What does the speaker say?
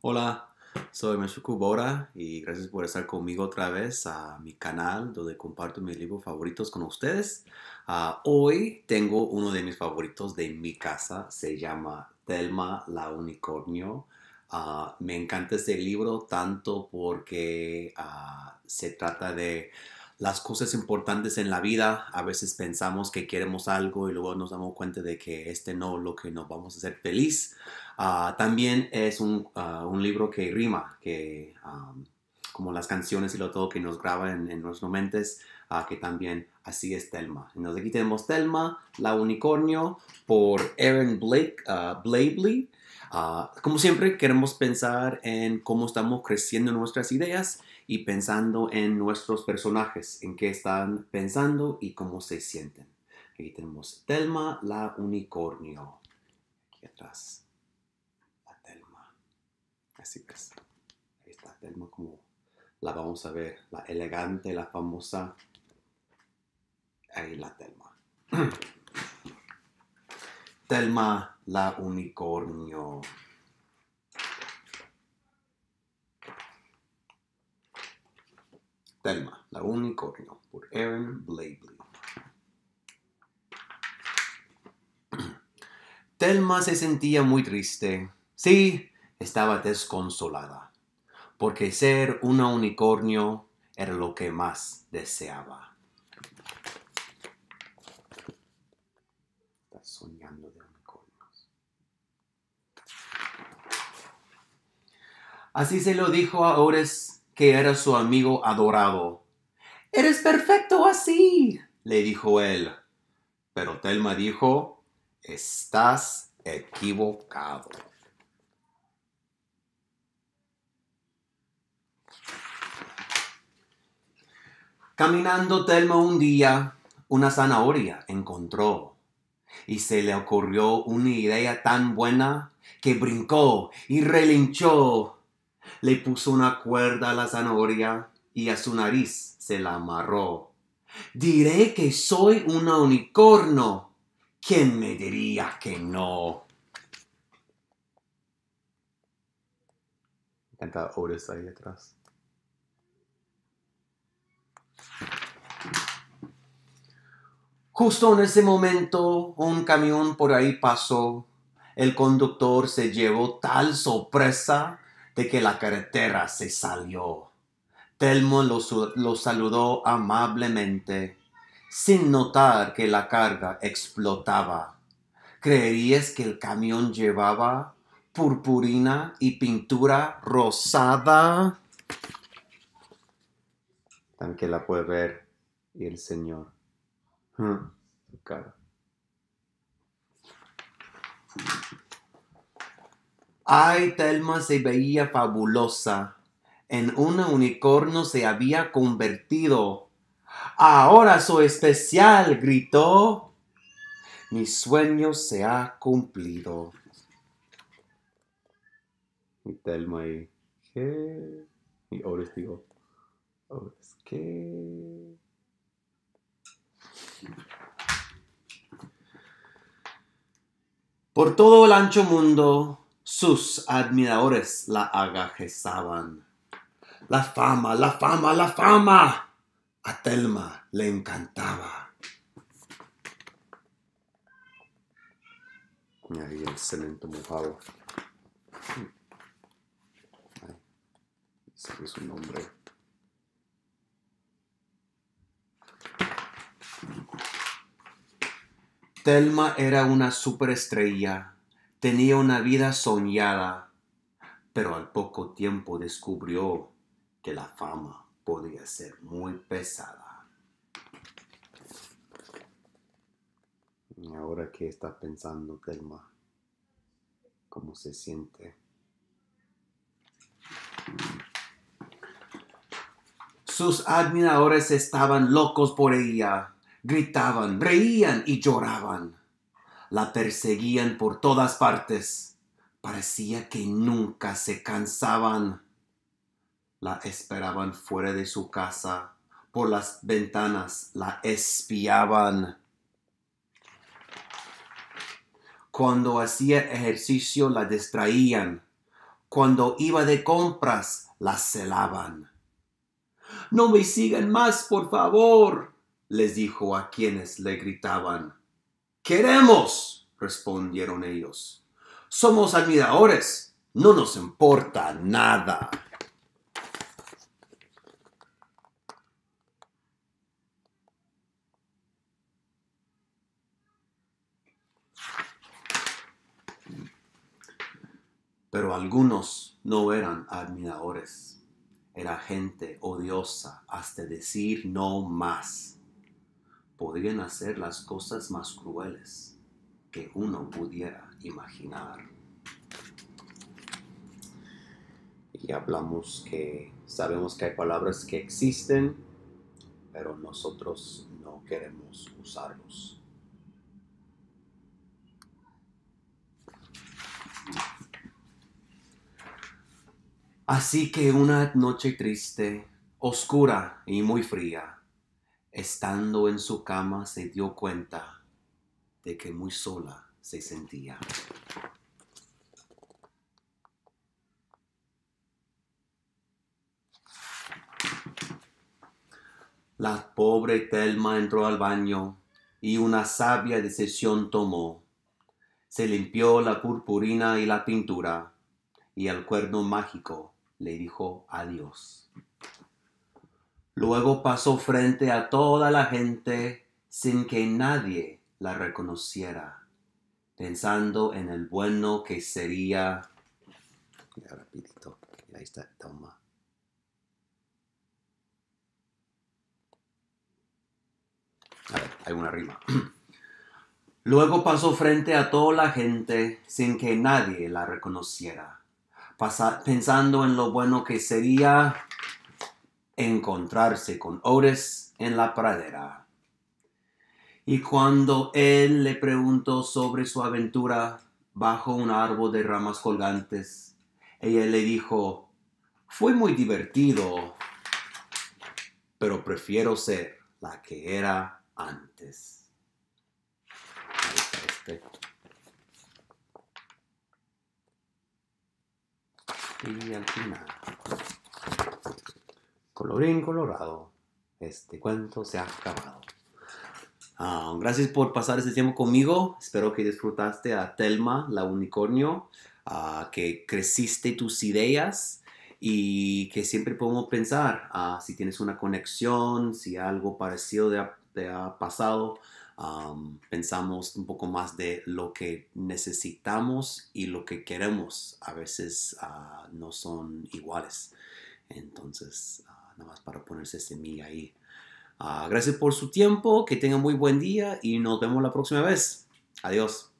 Hola, soy Meshuku Bora y gracias por estar conmigo otra vez a mi canal donde comparto mis libros favoritos con ustedes. Ah, hoy tengo uno de mis favoritos de mi casa, se llama Telma la Unicornio. Ah, me encanta este libro tanto porque ah, se trata de las cosas importantes en la vida. A veces pensamos que queremos algo y luego nos damos cuenta de que este no lo que nos vamos a hacer feliz. Ah, también es un, ah, un, libro que rima, que como las canciones y lo todo que nos graba en, en nuestras mentes, uh, que también así es Telma. Entonces aquí tenemos Telma, la unicornio, por Aaron Blake, Blabely. como siempre, queremos pensar en cómo estamos creciendo nuestras ideas y pensando en nuestros personajes, en qué están pensando y cómo se sienten. Aquí tenemos Telma la unicornio. Aquí atrás. La Telma. Así es. Ahí está Telma como la vamos a ver. La elegante, la famosa. Ahí la Telma. Telma la unicornio. Telma, la unicornio, por Aaron Blakely. Telma se sentía muy triste. Sí, estaba desconsolada, porque ser una unicornio era lo que más deseaba. Soñando de unicornios. Así se lo dijo a Ores que era su amigo adorado. Eres perfecto así, le dijo él. Pero Telma dijo, estás equivocado. Caminando Telma un día, una zanahoria encontró y se le ocurrió una idea tan buena que brincó y relinchó le puso una cuerda a la zanahoria y a su nariz se la amarró. Diré que soy un unicornio. ¿Quién me diría que no? Canta Otis ahí atrás. Justo en ese momento un camión por ahí pasó. El conductor se llevó tal sorpresa de que la carretera se salió. Telmo lo, lo saludó amablemente, sin notar que la carga explotaba. ¿Creerías que el camión llevaba purpurina y pintura rosada? Tan que la puede ver y el Señor. Hmm, Ay, Telma se veía fabulosa. En un unicornio se había convertido. Ahora soy especial, gritó. Mi sueño se ha cumplido. Y Telma y ¿qué? Y Oris digo, ¿qué? Por todo el ancho mundo sus admiradores la agajezaban. La fama, la fama, la fama. A Telma le encantaba. Ahí el cemento mojado. Ahí, su nombre. Telma era una superestrella Tenía una vida soñada, pero al poco tiempo descubrió que la fama podía ser muy pesada. ¿Y ahora qué está pensando Telma? ¿Cómo se siente? Sus admiradores estaban locos por ella, gritaban, reían y lloraban la perseguían por todas partes. Parecía que nunca se cansaban. La esperaban fuera de su casa, por las ventanas, la espiaban. Cuando hacía ejercicio la distraían. Cuando iba de compras, las celaban. No me sigan más, por favor, les dijo a quienes le gritaban. Queremos, respondieron ellos. Somos admiradores, no nos importa nada. Pero algunos no eran admiradores. Era gente odiosa hasta decir no más. Podrían hacer las cosas más crueles que uno pudiera imaginar. Y hablamos que sabemos que hay palabras que existen, pero nosotros no queremos usarlos. Así que una noche triste, oscura y muy fría, estando en su cama se dio cuenta de que muy sola se sentía. La pobre Telma entró al baño y una sabia decisión tomó. Se limpió la purpurina y la pintura y al cuerno mágico le dijo adiós. Luego pasó frente a toda la gente sin que nadie la reconociera, pensando en el bueno que sería. Ya rapidito, ahí está, toma. A ver, hay una rima. Luego pasó frente a toda la gente sin que nadie la reconociera pensando en lo bueno que sería encontrarse con Otis en la pradera. Y cuando él le preguntó sobre su aventura bajo un árbol de ramas colgantes, ella le dijo, fue muy divertido, pero prefiero ser la que era antes. Este. y al final, colorín colorado, este cuento se ha acabado. Ah, gracias por pasar este tiempo conmigo. Espero que disfrutaste a Telma, la unicornio, que creciste tus ideas y que siempre podemos pensar si tienes una conexión, si algo parecido te ha pasado pensamos un poco más de lo que necesitamos y lo que queremos. A veces ah, no son iguales. Entonces, ah, nada más para ponerse semilla ahí. Ah, gracias por su tiempo, que tengan muy buen día y nos vemos la próxima vez. Adiós.